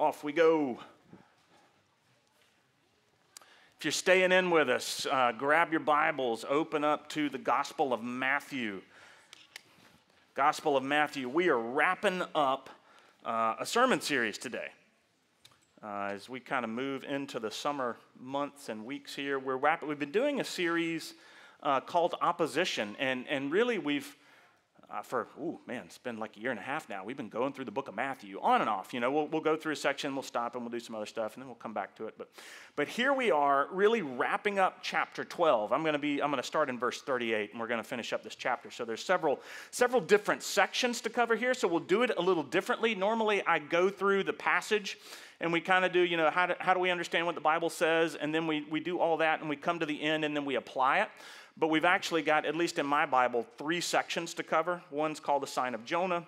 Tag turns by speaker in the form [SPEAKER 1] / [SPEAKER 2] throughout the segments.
[SPEAKER 1] off we go. If you're staying in with us, uh, grab your Bibles, open up to the Gospel of Matthew. Gospel of Matthew. We are wrapping up uh, a sermon series today. Uh, as we kind of move into the summer months and weeks here, we're wrapping, we've been doing a series uh, called Opposition, and, and really we've uh, for, ooh, man, it's been like a year and a half now. We've been going through the book of Matthew on and off. You know, we'll, we'll go through a section, we'll stop, and we'll do some other stuff, and then we'll come back to it. But, but here we are, really wrapping up chapter 12. I'm going to be, I'm going to start in verse 38, and we're going to finish up this chapter. So there's several, several different sections to cover here. So we'll do it a little differently. Normally, I go through the passage and we kind of do, you know, how do, how do we understand what the Bible says? And then we, we do all that and we come to the end and then we apply it. But we've actually got, at least in my Bible, three sections to cover. One's called the sign of Jonah,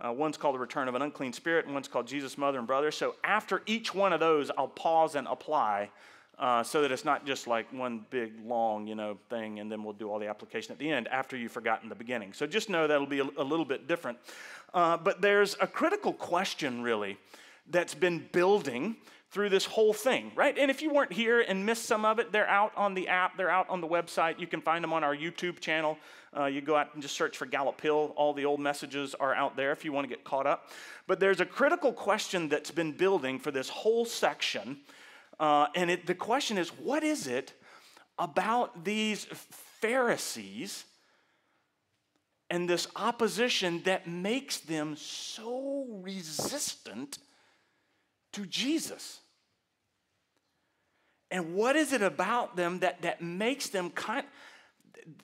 [SPEAKER 1] uh, one's called the return of an unclean spirit, and one's called Jesus' mother and brother. So after each one of those, I'll pause and apply uh, so that it's not just like one big long you know thing and then we'll do all the application at the end after you've forgotten the beginning so just know that'll be a, a little bit different uh, but there's a critical question really that's been building through this whole thing, right? And if you weren't here and missed some of it, they're out on the app, they're out on the website. You can find them on our YouTube channel. Uh, you go out and just search for Gallup Hill. All the old messages are out there if you want to get caught up. But there's a critical question that's been building for this whole section. Uh, and it, the question is what is it about these Pharisees and this opposition that makes them so resistant? To Jesus. And what is it about them that, that makes them kind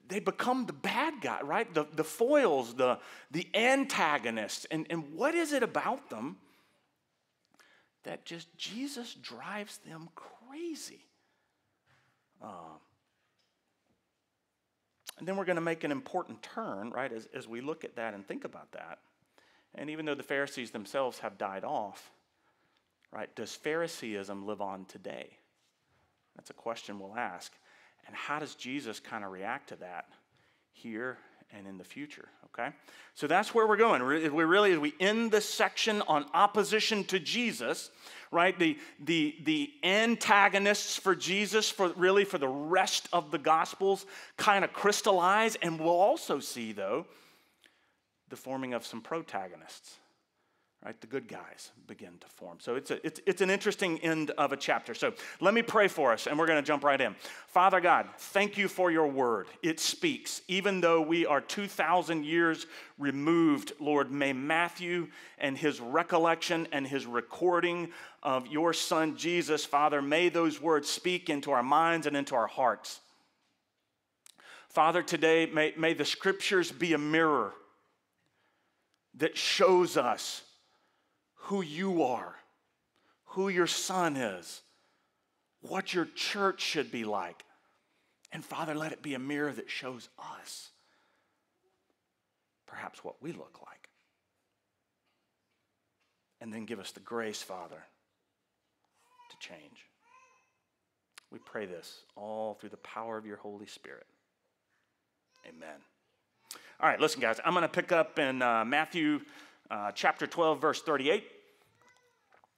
[SPEAKER 1] they become the bad guy, right? The, the foils, the, the antagonists. And, and what is it about them that just Jesus drives them crazy? Um, and then we're going to make an important turn, right, as, as we look at that and think about that. And even though the Pharisees themselves have died off, right? Does Phariseeism live on today? That's a question we'll ask. And how does Jesus kind of react to that here and in the future? Okay? So that's where we're going. We really, as we end this section on opposition to Jesus, right? The, the, the antagonists for Jesus, for really for the rest of the Gospels, kind of crystallize. And we'll also see, though, the forming of some protagonists right? The good guys begin to form. So it's, a, it's, it's an interesting end of a chapter. So let me pray for us, and we're going to jump right in. Father God, thank you for your word. It speaks. Even though we are 2,000 years removed, Lord, may Matthew and his recollection and his recording of your son Jesus, Father, may those words speak into our minds and into our hearts. Father, today, may, may the scriptures be a mirror that shows us who you are, who your son is, what your church should be like. And Father, let it be a mirror that shows us perhaps what we look like. And then give us the grace, Father, to change. We pray this all through the power of your Holy Spirit. Amen. All right, listen, guys, I'm going to pick up in uh, Matthew uh, chapter 12, verse 38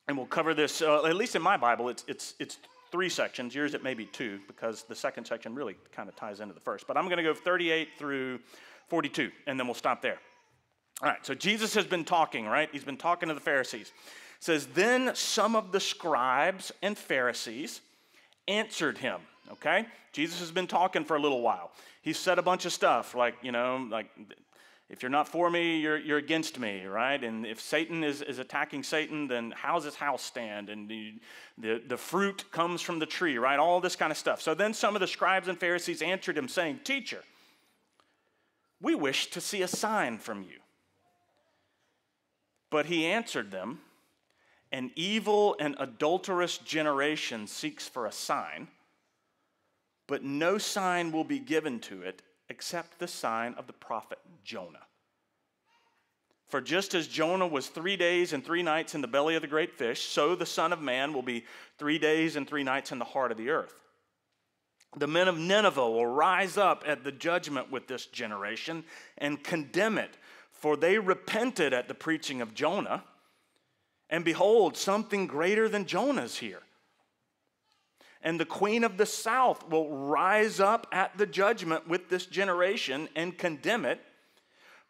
[SPEAKER 1] and we'll cover this, uh, at least in my Bible, it's, it's, it's three sections. Yours, it may be two, because the second section really kind of ties into the first. But I'm going to go 38 through 42, and then we'll stop there. All right, so Jesus has been talking, right? He's been talking to the Pharisees. It says, Then some of the scribes and Pharisees answered him, okay? Jesus has been talking for a little while. He said a bunch of stuff, like, you know, like if you're not for me, you're, you're against me, right? And if Satan is, is attacking Satan, then how's his house stand? And the, the, the fruit comes from the tree, right? All this kind of stuff. So then some of the scribes and Pharisees answered him, saying, Teacher, we wish to see a sign from you. But he answered them, An evil and adulterous generation seeks for a sign, but no sign will be given to it except the sign of the prophet Jonah. For just as Jonah was three days and three nights in the belly of the great fish, so the Son of Man will be three days and three nights in the heart of the earth. The men of Nineveh will rise up at the judgment with this generation and condemn it, for they repented at the preaching of Jonah. And behold, something greater than Jonah is here. And the queen of the south will rise up at the judgment with this generation and condemn it.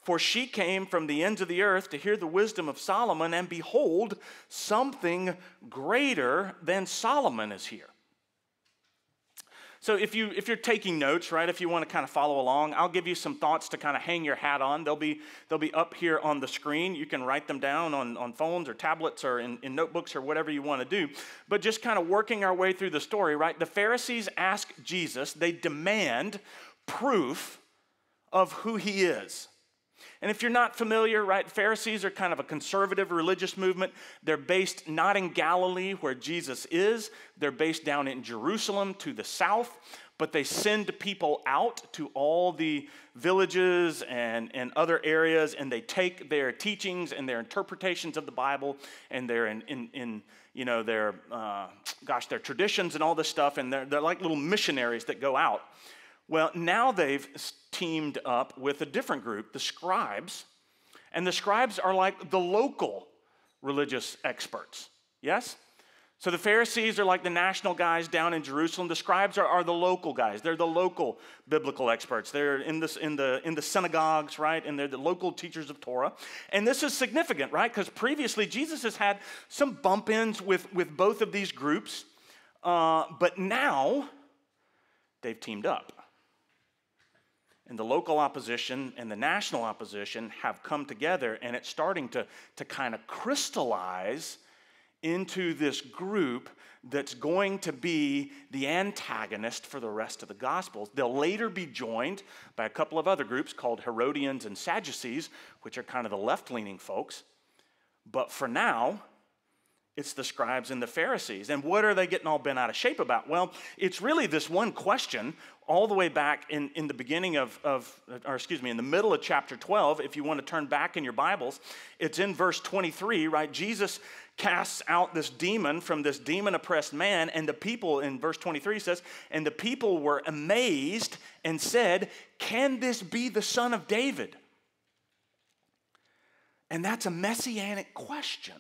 [SPEAKER 1] For she came from the ends of the earth to hear the wisdom of Solomon, and behold, something greater than Solomon is here. So if you if you're taking notes, right, if you want to kind of follow along, I'll give you some thoughts to kind of hang your hat on. They'll be they'll be up here on the screen. You can write them down on, on phones or tablets or in, in notebooks or whatever you want to do. But just kind of working our way through the story, right? The Pharisees ask Jesus, they demand proof of who he is. And if you're not familiar, right, Pharisees are kind of a conservative religious movement. They're based not in Galilee, where Jesus is, they're based down in Jerusalem to the south, but they send people out to all the villages and, and other areas, and they take their teachings and their interpretations of the Bible and their, in, in, in you know, their, uh, gosh, their traditions and all this stuff, and they're, they're like little missionaries that go out. Well, now they've teamed up with a different group, the scribes. And the scribes are like the local religious experts. Yes? So the Pharisees are like the national guys down in Jerusalem. The scribes are, are the local guys. They're the local biblical experts. They're in, this, in, the, in the synagogues, right? And they're the local teachers of Torah. And this is significant, right? Because previously Jesus has had some bump ins with, with both of these groups. Uh, but now they've teamed up. And the local opposition and the national opposition have come together, and it's starting to, to kind of crystallize into this group that's going to be the antagonist for the rest of the Gospels. They'll later be joined by a couple of other groups called Herodians and Sadducees, which are kind of the left leaning folks. But for now, it's the scribes and the Pharisees. And what are they getting all bent out of shape about? Well, it's really this one question all the way back in, in the beginning of, of, or excuse me, in the middle of chapter 12. If you want to turn back in your Bibles, it's in verse 23, right? Jesus casts out this demon from this demon oppressed man, and the people, in verse 23 says, and the people were amazed and said, Can this be the son of David? And that's a messianic question.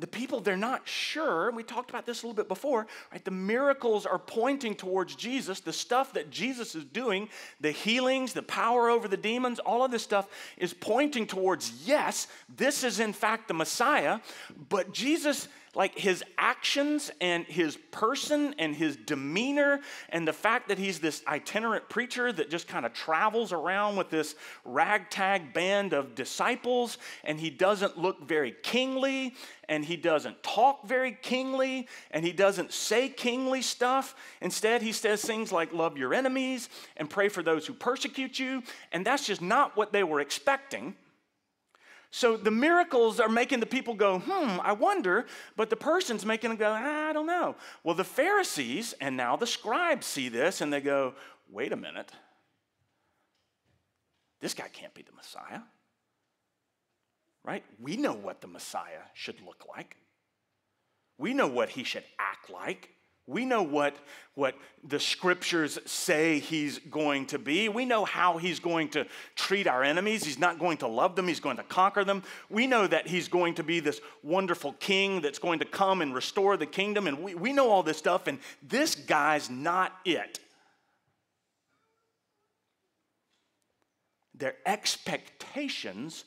[SPEAKER 1] The people, they're not sure. We talked about this a little bit before, right? The miracles are pointing towards Jesus. The stuff that Jesus is doing, the healings, the power over the demons, all of this stuff is pointing towards yes, this is in fact the Messiah. But Jesus like his actions and his person and his demeanor and the fact that he's this itinerant preacher that just kind of travels around with this ragtag band of disciples and he doesn't look very kingly and he doesn't talk very kingly and he doesn't say kingly stuff. Instead he says things like love your enemies and pray for those who persecute you. And that's just not what they were expecting so the miracles are making the people go, hmm, I wonder, but the person's making them go, ah, I don't know. Well, the Pharisees and now the scribes see this and they go, wait a minute. This guy can't be the Messiah. Right? We know what the Messiah should look like. We know what he should act like. We know what, what the scriptures say he's going to be. We know how he's going to treat our enemies. He's not going to love them, he's going to conquer them. We know that he's going to be this wonderful king that's going to come and restore the kingdom. And we, we know all this stuff, and this guy's not it. Their expectations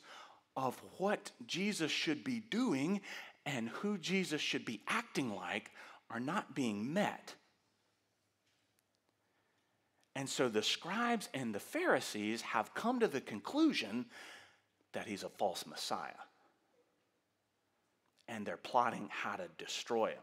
[SPEAKER 1] of what Jesus should be doing and who Jesus should be acting like are not being met. And so the scribes and the Pharisees have come to the conclusion that he's a false Messiah. And they're plotting how to destroy him.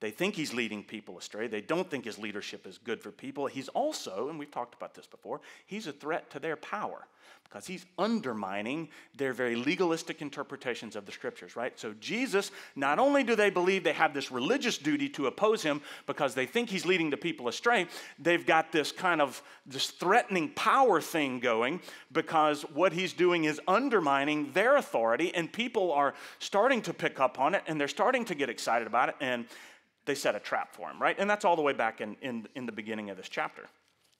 [SPEAKER 1] They think he's leading people astray. They don't think his leadership is good for people. He's also, and we've talked about this before, he's a threat to their power because he's undermining their very legalistic interpretations of the scriptures, right? So, Jesus, not only do they believe they have this religious duty to oppose him because they think he's leading the people astray, they've got this kind of this threatening power thing going because what he's doing is undermining their authority, and people are starting to pick up on it and they're starting to get excited about it, and they set a trap for him, right? And that's all the way back in, in, in the beginning of this chapter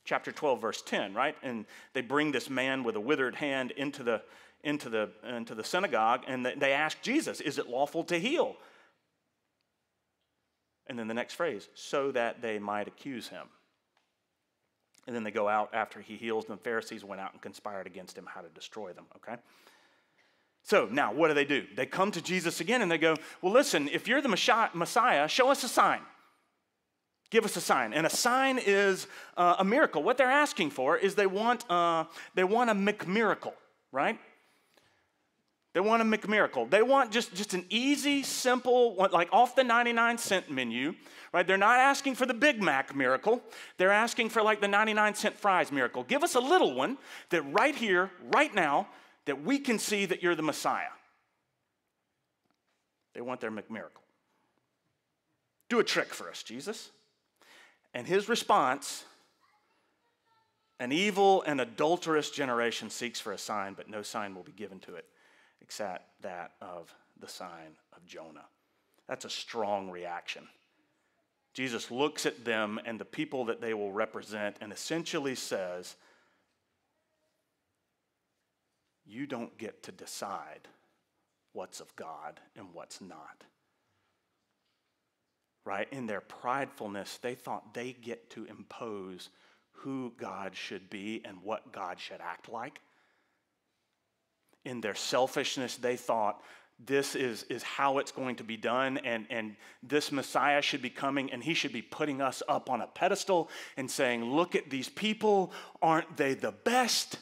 [SPEAKER 1] chapter 12 verse 10 right and they bring this man with a withered hand into the into the, into the synagogue and they ask Jesus, Is it lawful to heal? And then the next phrase, so that they might accuse him. And then they go out after he heals, and the Pharisees went out and conspired against him how to destroy them, okay? So now, what do they do? They come to Jesus again and they go, Well, listen, if you're the Messiah, show us a sign. Give us a sign. And a sign is uh, a miracle. What they're asking for is they want, uh, they want a McMiracle, right? They want a McMiracle. They want just, just an easy, simple, like off the 99 cent menu, right? They're not asking for the Big Mac miracle. They're asking for like the 99 cent fries miracle. Give us a little one that right here, right now, that we can see that you're the Messiah. They want their McMiracle. Do a trick for us, Jesus. And his response an evil and adulterous generation seeks for a sign, but no sign will be given to it except that of the sign of Jonah. That's a strong reaction. Jesus looks at them and the people that they will represent and essentially says, You don't get to decide what's of God and what's not right? In their pridefulness, they thought they get to impose who God should be and what God should act like. In their selfishness, they thought this is, is how it's going to be done, and, and this Messiah should be coming, and he should be putting us up on a pedestal and saying, Look at these people, aren't they the best?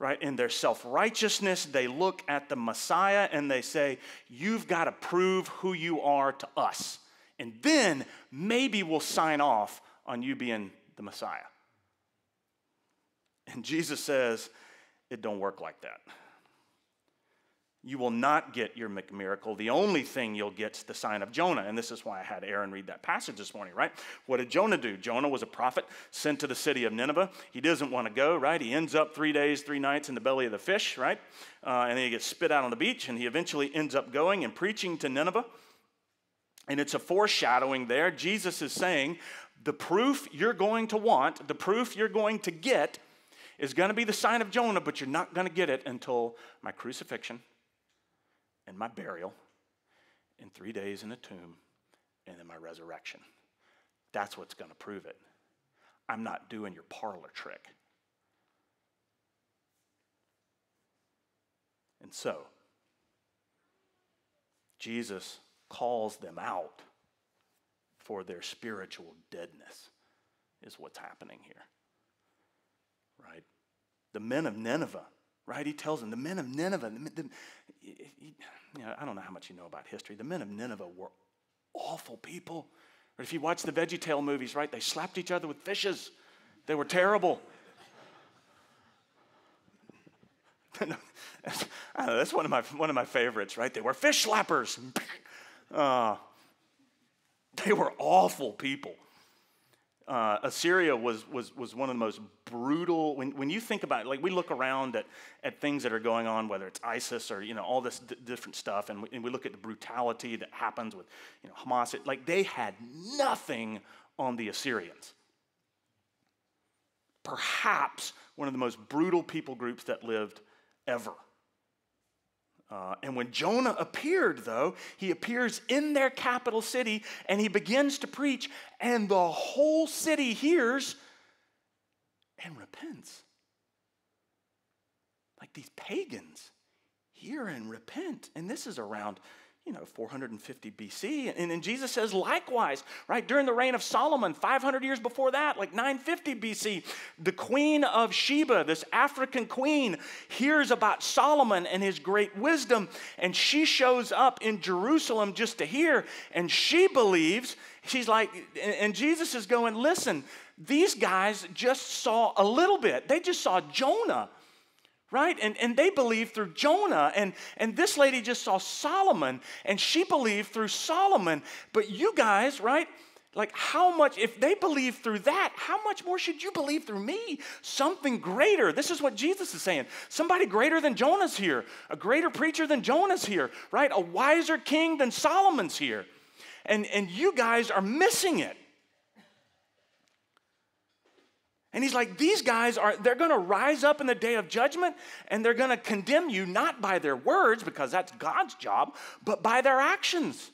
[SPEAKER 1] Right? In their self righteousness, they look at the Messiah and they say, You've got to prove who you are to us. And then maybe we'll sign off on you being the Messiah. And Jesus says, It don't work like that you will not get your miracle. The only thing you'll get is the sign of Jonah. And this is why I had Aaron read that passage this morning, right? What did Jonah do? Jonah was a prophet sent to the city of Nineveh. He doesn't want to go, right? He ends up three days, three nights in the belly of the fish, right? Uh, and then he gets spit out on the beach, and he eventually ends up going and preaching to Nineveh. And it's a foreshadowing there. Jesus is saying, the proof you're going to want, the proof you're going to get, is going to be the sign of Jonah, but you're not going to get it until my crucifixion and my burial, in three days in a tomb, and then my resurrection. That's what's going to prove it. I'm not doing your parlor trick. And so, Jesus calls them out for their spiritual deadness, is what's happening here. Right? The men of Nineveh, right? He tells them, the men of Nineveh, the, the, you know, I don't know how much you know about history. The men of Nineveh were awful people. If you watch the Veggie Tale movies, right, they slapped each other with fishes. They were terrible. Know, that's one of, my, one of my favorites, right? They were fish slappers. Uh, they were awful people uh, Assyria was, was, was one of the most brutal. When, when you think about it, like we look around at, at things that are going on, whether it's ISIS or you know all this d- different stuff, and we, and we look at the brutality that happens with you know Hamas. It, like they had nothing on the Assyrians. Perhaps one of the most brutal people groups that lived ever. Uh, and when Jonah appeared, though, he appears in their capital city and he begins to preach, and the whole city hears and repents. Like these pagans hear and repent. And this is around you know, 450 BC. And, and Jesus says, likewise, right, during the reign of Solomon, 500 years before that, like 950 BC, the queen of Sheba, this African queen, hears about Solomon and his great wisdom, and she shows up in Jerusalem just to hear, and she believes, she's like, and Jesus is going, listen, these guys just saw a little bit. They just saw Jonah right? And, and they believed through Jonah. And, and this lady just saw Solomon, and she believed through Solomon. But you guys, right? Like, how much, if they believe through that, how much more should you believe through me? Something greater. This is what Jesus is saying. Somebody greater than Jonah's here, a greater preacher than Jonah's here, right? A wiser king than Solomon's here. And, and you guys are missing it. And he's like, these guys are, they're gonna rise up in the day of judgment and they're gonna condemn you not by their words, because that's God's job, but by their actions.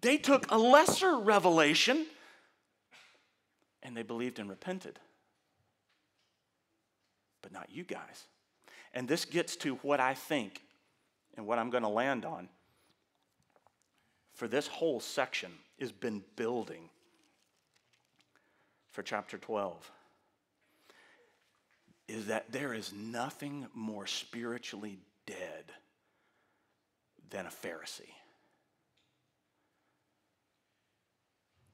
[SPEAKER 1] They took a lesser revelation and they believed and repented. But not you guys. And this gets to what I think and what I'm gonna land on for this whole section has been building for chapter 12 is that there is nothing more spiritually dead than a Pharisee.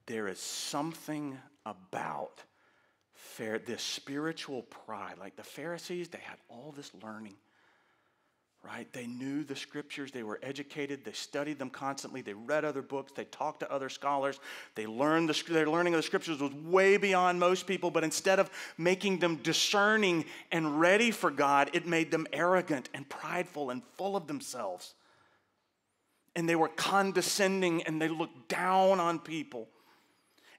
[SPEAKER 1] There is something about this spiritual pride. Like the Pharisees, they had all this learning right? They knew the scriptures, they were educated, they studied them constantly, they read other books, they talked to other scholars, they learned the, their learning of the scriptures was way beyond most people, but instead of making them discerning and ready for God, it made them arrogant and prideful and full of themselves. And they were condescending and they looked down on people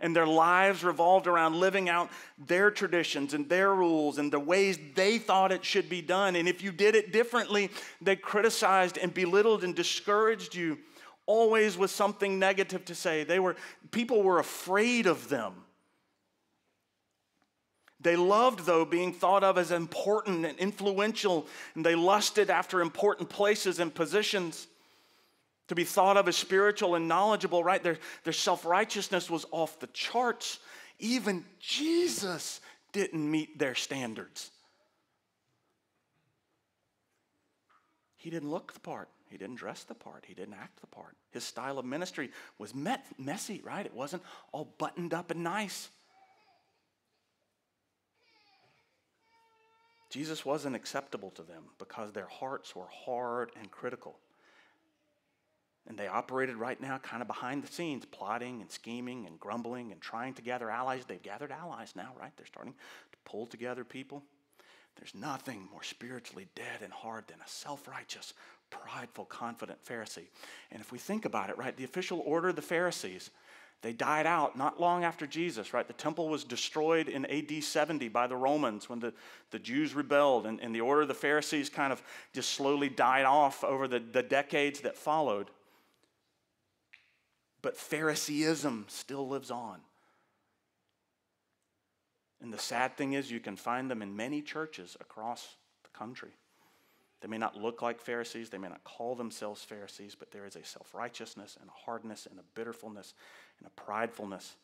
[SPEAKER 1] and their lives revolved around living out their traditions and their rules and the ways they thought it should be done. And if you did it differently, they criticized and belittled and discouraged you, always with something negative to say. They were, people were afraid of them. They loved, though, being thought of as important and influential, and they lusted after important places and positions to be thought of as spiritual and knowledgeable, right? Their, their self righteousness was off the charts. Even Jesus didn't meet their standards. He didn't look the part. He didn't dress the part. He didn't act the part. His style of ministry was met, messy, right? It wasn't all buttoned up and nice. Jesus wasn't acceptable to them because their hearts were hard and critical. And they operated right now kind of behind the scenes, plotting and scheming and grumbling and trying to gather allies. They've gathered allies now, right? They're starting to pull together people. There's nothing more spiritually dead and hard than a self righteous, prideful, confident Pharisee. And if we think about it, right, the official order of the Pharisees, they died out not long after Jesus, right? The temple was destroyed in AD 70 by the Romans when the, the Jews rebelled, and, and the order of the Pharisees kind of just slowly died off over the, the decades that followed. But Phariseeism still lives on. And the sad thing is, you can find them in many churches across the country. They may not look like Pharisees, they may not call themselves Pharisees, but there is a self righteousness and a hardness and a bitterfulness and a pridefulness.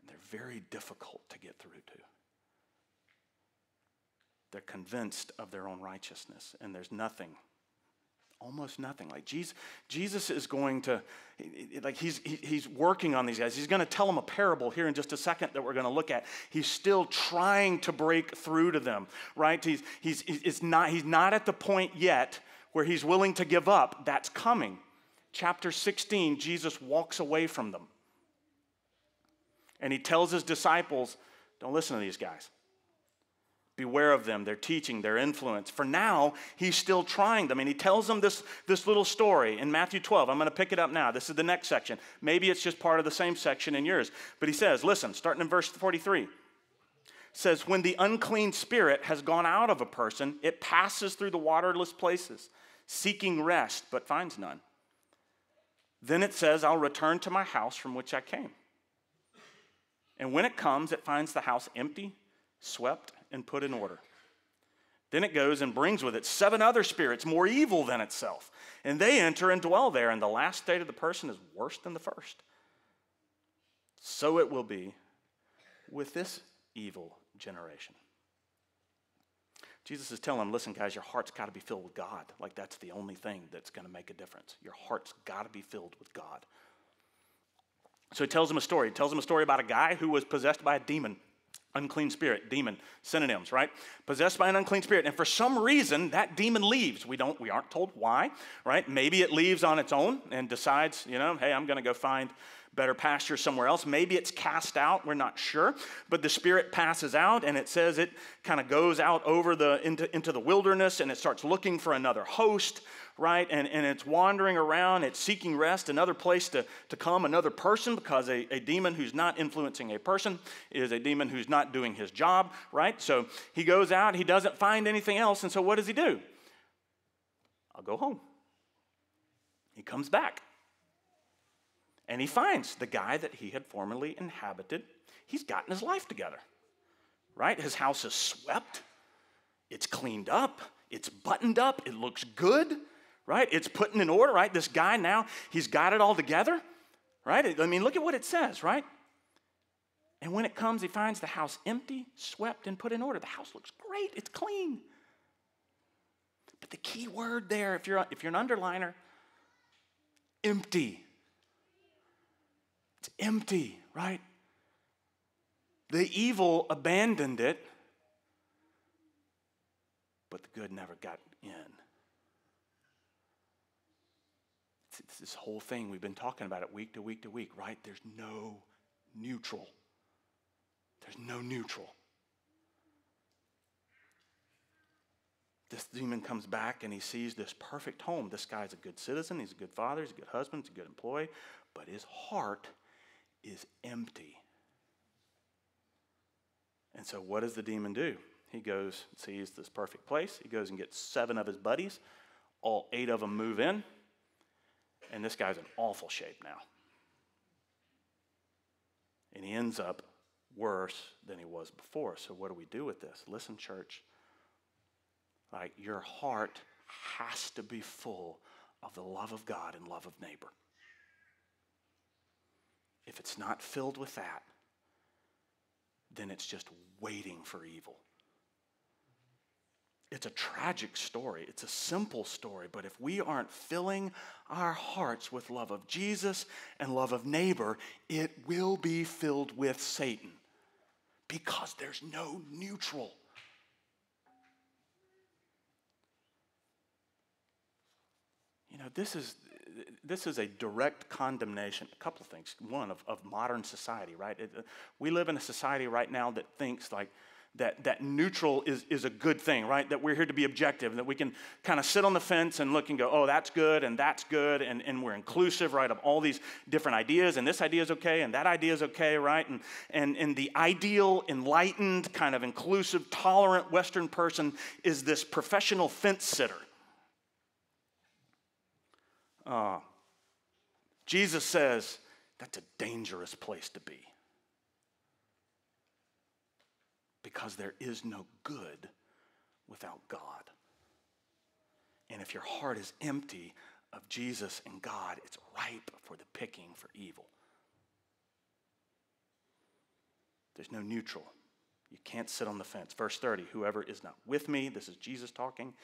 [SPEAKER 1] And they're very difficult to get through to. They're convinced of their own righteousness, and there's nothing almost nothing. Like Jesus, Jesus is going to, like he's, he's working on these guys. He's going to tell them a parable here in just a second that we're going to look at. He's still trying to break through to them, right? He's, he's, he's, not, he's not at the point yet where he's willing to give up. That's coming. Chapter 16, Jesus walks away from them. And he tells his disciples, don't listen to these guys. Beware of them, their teaching, their influence. For now, he's still trying them. And he tells them this, this little story in Matthew 12. I'm going to pick it up now. This is the next section. Maybe it's just part of the same section in yours. But he says, listen, starting in verse 43 says, When the unclean spirit has gone out of a person, it passes through the waterless places, seeking rest, but finds none. Then it says, I'll return to my house from which I came. And when it comes, it finds the house empty, swept, and put in order. Then it goes and brings with it seven other spirits more evil than itself. And they enter and dwell there, and the last state of the person is worse than the first. So it will be with this evil generation. Jesus is telling them, listen, guys, your heart's got to be filled with God. Like that's the only thing that's going to make a difference. Your heart's got to be filled with God. So he tells them a story. He tells them a story about a guy who was possessed by a demon. Unclean spirit, demon, synonyms, right? Possessed by an unclean spirit. And for some reason, that demon leaves. We don't, we aren't told why, right? Maybe it leaves on its own and decides, you know, hey, I'm gonna go find better pasture somewhere else. Maybe it's cast out, we're not sure. But the spirit passes out and it says it kind of goes out over the into, into the wilderness and it starts looking for another host, right? And, and it's wandering around, it's seeking rest, another place to, to come, another person, because a, a demon who's not influencing a person is a demon who's not doing his job, right? So he goes out, he doesn't find anything else, and so what does he do? I'll go home. He comes back. And he finds the guy that he had formerly inhabited. He's gotten his life together, right? His house is swept, it's cleaned up, it's buttoned up, it looks good, right? It's putting in order, right? This guy now, he's got it all together, right? I mean, look at what it says, right? And when it comes, he finds the house empty, swept, and put in order. The house looks great, it's clean. But the key word there, if you're, if you're an underliner, empty. It's empty, right? The evil abandoned it, but the good never got in. It's, this whole thing, we've been talking about it week to week to week, right? There's no neutral. There's no neutral. this demon comes back and he sees this perfect home. This guy's a good citizen, he's a good father, he's a good husband, he's a good employee, but his heart is empty. And so, what does the demon do? He goes, sees this perfect place. He goes and gets seven of his buddies. All eight of them move in. And this guy's in awful shape now. And he ends up worse than he was before. So, what do we do with this? Listen, church. Like your heart has to be full of the love of God and love of neighbor. If it's not filled with that, then it's just waiting for evil. It's a tragic story. It's a simple story. But if we aren't filling our hearts with love of Jesus and love of neighbor, it will be filled with Satan because there's no neutral. You know, this is, this is a direct condemnation. A couple of things. One, of, of modern society, right? It, we live in a society right now that thinks like, that, that neutral is, is a good thing, right? That we're here to be objective, that we can kind of sit on the fence and look and go, oh, that's good and that's good, and, and we're inclusive, right, of all these different ideas, and this idea is okay and that idea is okay, right? And, and, and the ideal, enlightened, kind of inclusive, tolerant Western person is this professional fence sitter uh, Jesus says that's a dangerous place to be because there is no good without God. And if your heart is empty of Jesus and God, it's ripe for the picking for evil. There's no neutral. You can't sit on the fence. Verse 30 Whoever is not with me, this is Jesus talking,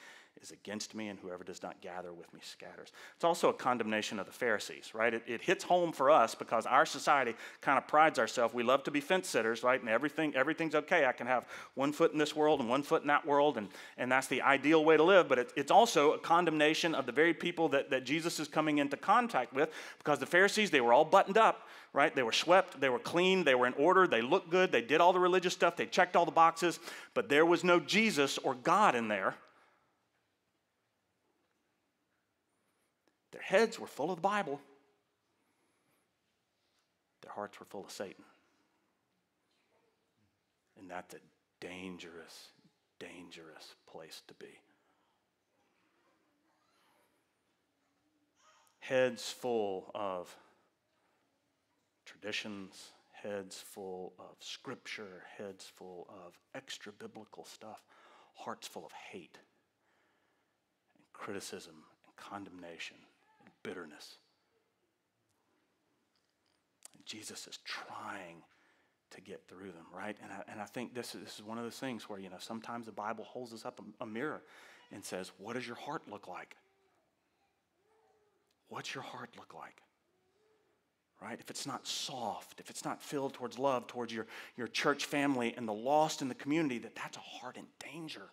[SPEAKER 1] is against me, and whoever does not gather with me scatters. It's also a condemnation of the Pharisees, right? It, it hits home for us because our society kind of prides ourselves. We love to be fence sitters, right? And everything, everything's okay. I can have one foot in this world and one foot in that world, and, and that's the ideal way to live. But it, it's also a condemnation of the very people that, that Jesus is coming into contact with because the Pharisees, they were all buttoned up right? They were swept, they were clean, they were in order, they looked good, they did all the religious stuff, they checked all the boxes, but there was no Jesus or God in there. Their heads were full of the Bible, their hearts were full of Satan. And that's a dangerous, dangerous place to be. Heads full of traditions, heads full of scripture, heads full of extra biblical stuff, hearts full of hate and criticism and condemnation bitterness. And Jesus is trying to get through them, right? And I, and I think this is, this is one of those things where, you know, sometimes the Bible holds us up a, a mirror and says, What does your heart look like? What's your heart look like? right? If it's not soft, if it's not filled towards love, towards your, your church family and the lost in the community, that that's a heart in danger.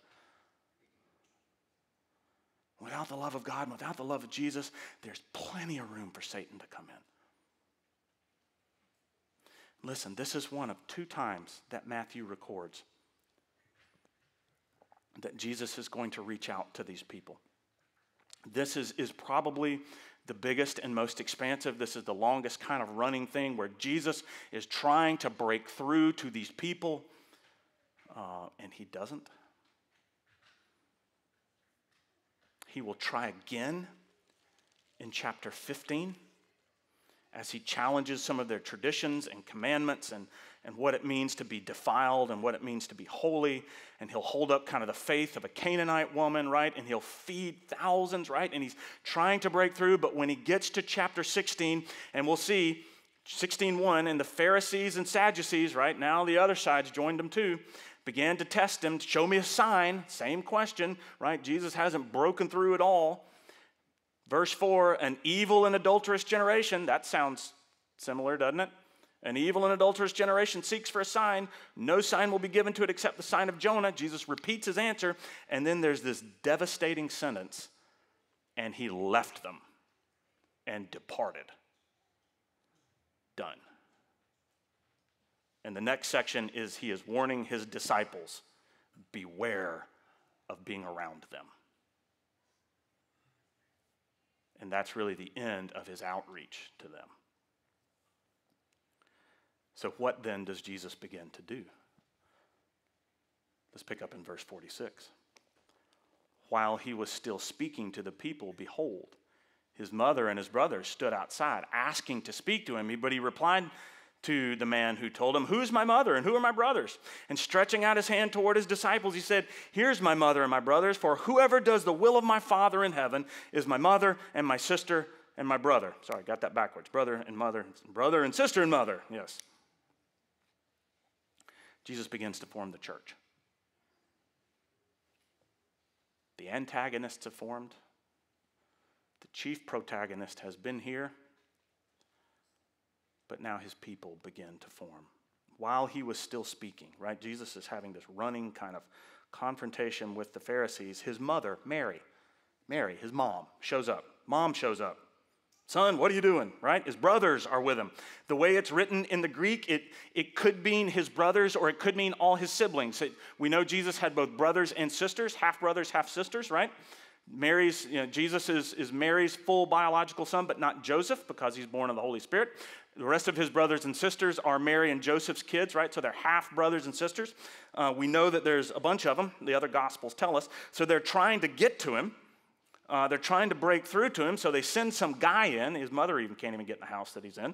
[SPEAKER 1] Without the love of God, and without the love of Jesus, there's plenty of room for Satan to come in. Listen, this is one of two times that Matthew records that Jesus is going to reach out to these people. This is, is probably the biggest and most expansive. This is the longest kind of running thing where Jesus is trying to break through to these people, uh, and he doesn't. He will try again in chapter 15 as he challenges some of their traditions and commandments and, and what it means to be defiled and what it means to be holy. And he'll hold up kind of the faith of a Canaanite woman, right? And he'll feed thousands, right? And he's trying to break through. But when he gets to chapter 16, and we'll see 16.1, and the Pharisees and Sadducees, right? Now the other sides joined them too began to test him, to show me a sign. Same question, right? Jesus hasn't broken through at all. Verse 4 an evil and adulterous generation. That sounds similar, doesn't it? An evil and adulterous generation seeks for a sign. No sign will be given to it except the sign of Jonah. Jesus repeats his answer. And then there's this devastating sentence and he left them and departed. Done. And the next section is he is warning his disciples beware of being around them. And that's really the end of his outreach to them. So, what then does Jesus begin to do? Let's pick up in verse 46. While he was still speaking to the people, behold, his mother and his brothers stood outside asking to speak to him, but he replied to the man who told him, Who's my mother and who are my brothers? And stretching out his hand toward his disciples, he said, Here's my mother and my brothers, for whoever does the will of my Father in heaven is my mother and my sister and my brother. Sorry, got that backwards. Brother and mother, brother and sister and mother. Yes. Jesus begins to form the church. The antagonists have formed. The chief protagonist has been here but now his people begin to form. While he was still speaking, right? Jesus is having this running kind of confrontation with the Pharisees. His mother, Mary, Mary, his mom, shows up. Mom shows up. Son, what are you doing? Right? His brothers are with him. The way it's written in the Greek, it, it could mean his brothers or it could mean all his siblings. It, we know Jesus had both brothers and sisters, half brothers, half sisters, right? Mary's, you know, Jesus is, is Mary's full biological son, but not Joseph because he's born of the Holy Spirit. The rest of his brothers and sisters are Mary and Joseph's kids, right? So they're half brothers and sisters. Uh, we know that there's a bunch of them, the other gospels tell us. So they're trying to get to him. Uh, they're trying to break through to him, so they send some guy in. His mother even can't even get in the house that he's in.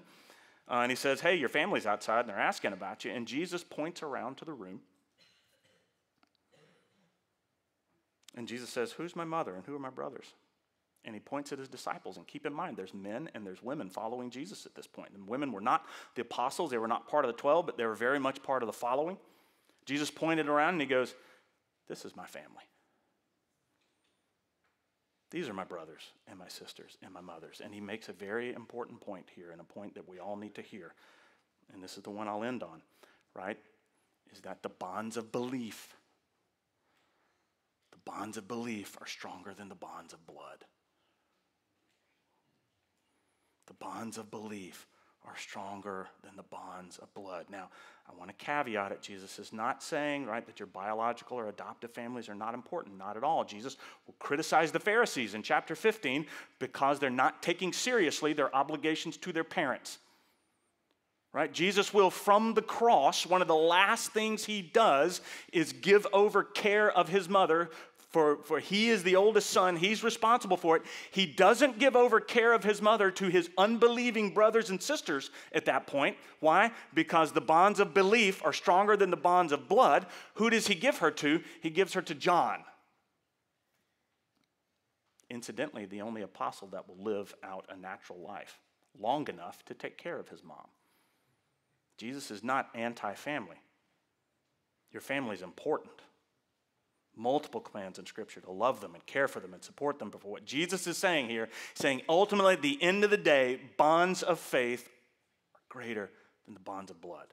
[SPEAKER 1] Uh, and he says, Hey, your family's outside, and they're asking about you. And Jesus points around to the room. And Jesus says, Who's my mother and who are my brothers? And he points at his disciples. And keep in mind, there's men and there's women following Jesus at this point. And women were not the apostles, they were not part of the 12, but they were very much part of the following. Jesus pointed around and he goes, This is my family. These are my brothers and my sisters and my mothers. And he makes a very important point here, and a point that we all need to hear. And this is the one I'll end on, right? Is that the bonds of belief, the bonds of belief are stronger than the bonds of blood. The bonds of belief are stronger than the bonds of blood. Now, I want to caveat it. Jesus is not saying, right, that your biological or adoptive families are not important. Not at all. Jesus will criticize the Pharisees in chapter 15 because they're not taking seriously their obligations to their parents. Right? Jesus will, from the cross, one of the last things he does is give over care of his mother for, for he is the oldest son, he's responsible for it. He doesn't give over care of his mother to his unbelieving brothers and sisters at that point. Why? Because the bonds of belief are stronger than the bonds of blood. Who does he give her to? He gives her to John. Incidentally, the only apostle that will live out a natural life long enough to take care of his mom. Jesus is not anti family. Your family is important multiple commands in Scripture to love them and care for them and support them. But for what Jesus is saying here, saying ultimately at the end of the day, bonds of faith are greater than the bonds of blood.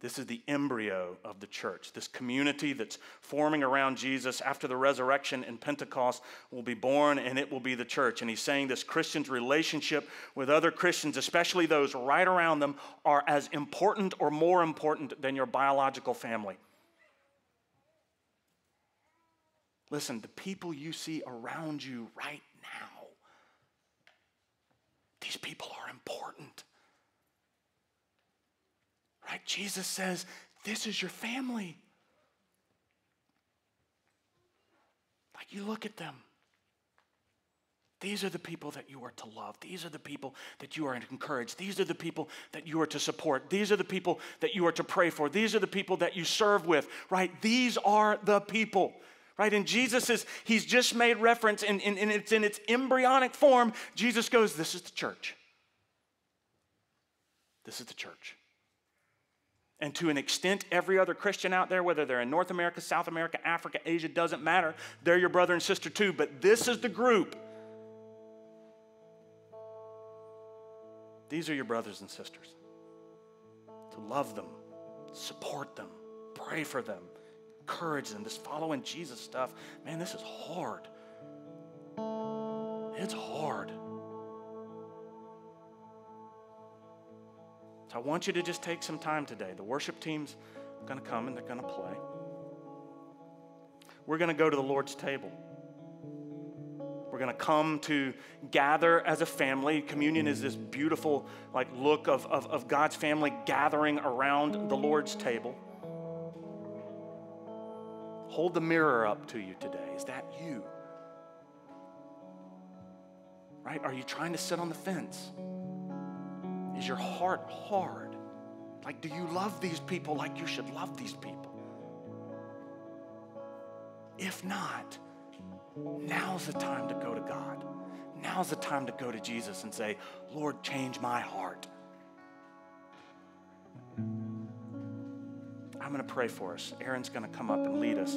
[SPEAKER 1] This is the embryo of the church. This community that's forming around Jesus after the resurrection and Pentecost will be born, and it will be the church. And he's saying this Christian's relationship with other Christians, especially those right around them, are as important or more important than your biological family. Listen, the people you see around you right now, these people are important. Right? Jesus says, This is your family. Like you look at them. These are the people that you are to love. These are the people that you are to encourage. These are the people that you are to support. These are the people that you are to pray for. These are the people that you serve with, right? These are the people, right? And Jesus is, he's just made reference, and, and, and it's in its embryonic form. Jesus goes, This is the church. This is the church. And to an extent, every other Christian out there, whether they're in North America, South America, Africa, Asia, doesn't matter. They're your brother and sister too. But this is the group. These are your brothers and sisters. To love them, support them, pray for them, encourage them. This following Jesus stuff, man, this is hard. It's hard. So I want you to just take some time today. The worship team's going to come and they're going to play. We're going to go to the Lord's table. We're going to come to gather as a family. Communion is this beautiful like look of, of, of God's family gathering around the Lord's table. Hold the mirror up to you today. Is that you? Right? Are you trying to sit on the fence? Is your heart hard? Like, do you love these people like you should love these people? If not, now's the time to go to God. Now's the time to go to Jesus and say, Lord, change my heart. I'm going to pray for us. Aaron's going to come up and lead us.